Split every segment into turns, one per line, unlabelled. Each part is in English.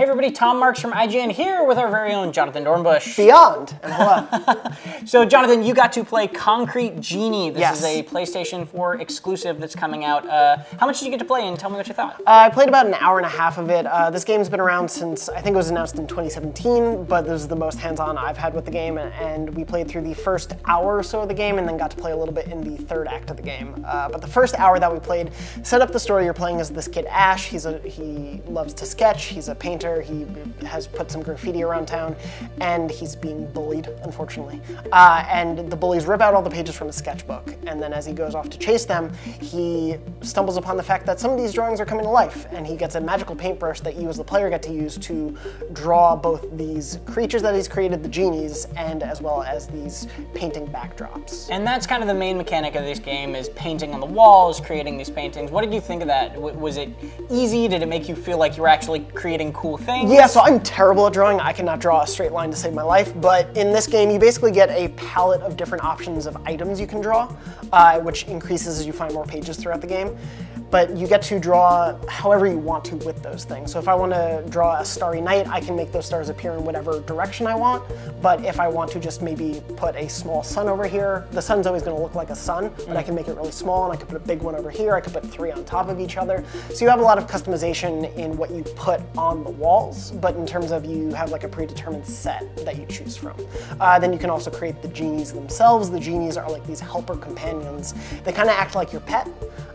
Hey everybody, Tom Marks from IGN here with our very own Jonathon Dornbush.
Beyond, and hello.
so Jonathon, you got to play Concrete Genie. This
yes.
is a PlayStation 4 exclusive that's coming out. Uh, how much did you get to play and tell me what you thought? Uh,
I played about an hour and a half of it. Uh, this game's been around since, I think it was announced in 2017, but this is the most hands-on I've had with the game, and we played through the first hour or so of the game and then got to play a little bit in the third act of the game. Uh, but the first hour that we played set up the story. You're playing as this kid Ash. He's a, he loves to sketch. He's a painter. He has put some graffiti around town, and he's being bullied, unfortunately. Uh, and the bullies rip out all the pages from his sketchbook, and then as he goes off to chase them, he stumbles upon the fact that some of these drawings are coming to life, and he gets a magical paintbrush that you as the player get to use to draw both these creatures that he's created, the genies, and as well as these painting backdrops.
And that's kind of the main mechanic of this game is painting on the walls, creating these paintings. What did you think of that? Was it easy? Did it make you feel like you were actually creating cool things?
Yeah, so I'm terrible at drawing. I cannot draw a straight line to save my life, but in this game, you basically get a palette of different options of items you can draw, uh, which increases as you find more pages throughout the game but you get to draw however you want to with those things. So if I want to draw a starry night, I can make those stars appear in whatever direction I want. But if I want to just maybe put a small sun over here, the sun's always going to look like a sun, but I can make it really small and I could put a big one over here. I could put three on top of each other. So you have a lot of customization in what you put on the walls, but in terms of you have like a predetermined set that you choose from. Uh, then you can also create the genies themselves. The genies are like these helper companions. They kind of act like your pet.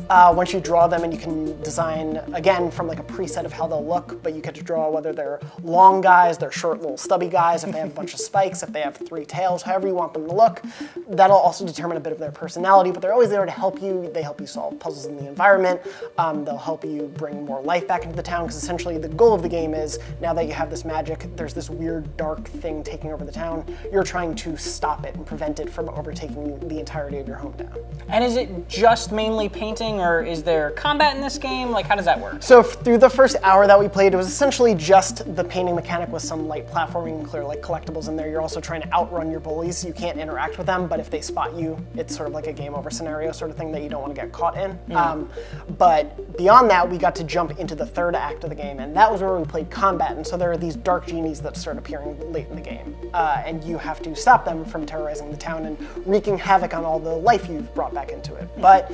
Uh, once you draw them and you can design, again, from like a preset of how they'll look, but you get to draw whether they're long guys, they're short little stubby guys, if they have a bunch of spikes, if they have three tails, however you want them to look. That'll also determine a bit of their personality, but they're always there to help you. They help you solve puzzles in the environment. Um, they'll help you bring more life back into the town, because essentially the goal of the game is, now that you have this magic, there's this weird dark thing taking over the town, you're trying to stop it and prevent it from overtaking the entirety of your hometown.
And is it just mainly painting or is there combat in this game? Like, how does that work?
So through the first hour that we played, it was essentially just the painting mechanic with some light platforming, and clear like collectibles in there. You're also trying to outrun your bullies. You can't interact with them, but if they spot you, it's sort of like a game over scenario sort of thing that you don't want to get caught in. Mm. Um, but beyond that, we got to jump into the third act of the game, and that was where we played combat. And so there are these dark genies that start appearing late in the game, uh, and you have to stop them from terrorizing the town and wreaking havoc on all the life you've brought back into it. But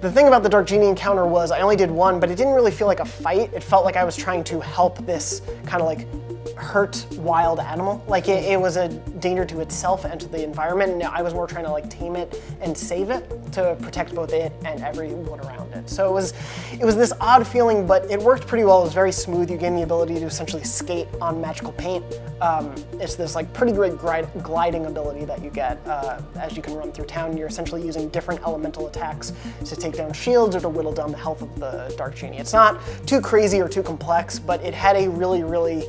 the thing about the Dark Genie encounter was I only did one, but it didn't really feel like a fight. It felt like I was trying to help this kind of like hurt wild animal. Like it, it, was a danger to itself and to the environment. And I was more trying to like tame it and save it to protect both it and everyone around it. So it was, it was this odd feeling, but it worked pretty well. It was very smooth. You gain the ability to essentially skate on magical paint. Um, it's this like pretty great gliding ability that you get uh, as you can run through town. You're essentially using different elemental attacks to take down shields or to whittle down the health of the Dark Genie. It's not too crazy or too complex, but it had a really, really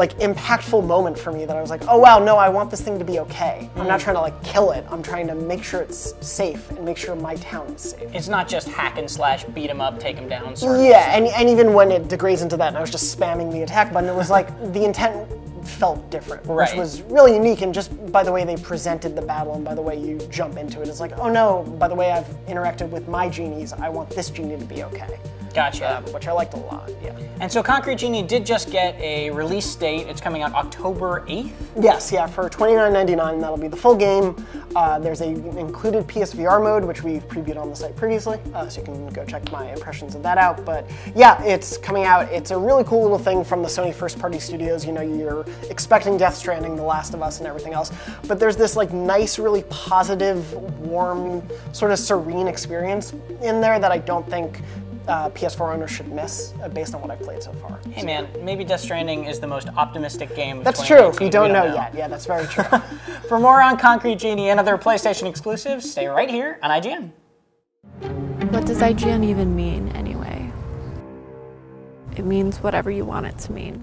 like impactful moment for me that I was like, oh wow, no, I want this thing to be okay. I'm not mm. trying to like kill it. I'm trying to make sure it's safe and make sure my town is safe.
It's not just hack and slash, beat them up, take them down.
Yeah, and, and even when it degrades into that and I was just spamming the attack button, it was like the intent felt different, right. which was really unique. And just by the way they presented the battle and by the way you jump into it, it's like, oh no, by the way I've interacted with my genies, I want this genie to be okay.
Gotcha.
Um, which I liked a lot, yeah.
And so Concrete Genie did just get a release date. It's coming out October 8th?
Yes, yeah, for $29.99. That'll be the full game. Uh, there's a included PSVR mode, which we've previewed on the site previously, uh, so you can go check my impressions of that out. But yeah, it's coming out. It's a really cool little thing from the Sony first party studios. You know, you're expecting Death Stranding, The Last of Us, and everything else. But there's this like nice, really positive, warm, sort of serene experience in there that I don't think uh, PS4 owners should miss uh, based on what I've played so far.
Hey so. man, maybe Death Stranding is the most optimistic game.
That's true. We don't, we don't know, know, yet. Yeah, that's very true.
For more on Concrete Genie and other PlayStation exclusives, stay right here on IGN.
What does IGN even mean anyway? It means whatever you want it to mean.